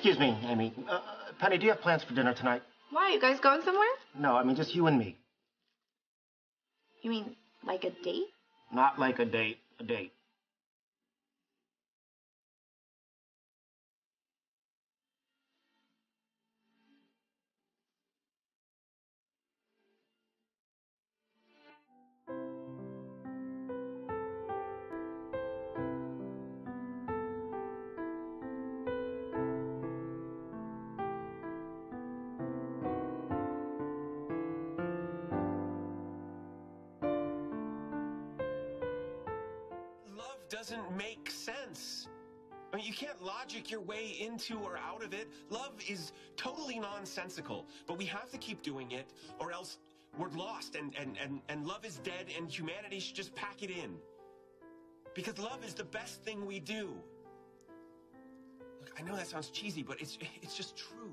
Excuse me, Amy. Uh, Penny, do you have plans for dinner tonight? Why? are You guys going somewhere? No, I mean just you and me. You mean like a date? Not like a date. A date. Doesn't make sense. I mean, you can't logic your way into or out of it. Love is totally nonsensical, but we have to keep doing it, or else we're lost and, and, and, and love is dead and humanity should just pack it in. Because love is the best thing we do. Look, I know that sounds cheesy, but it's, it's just true.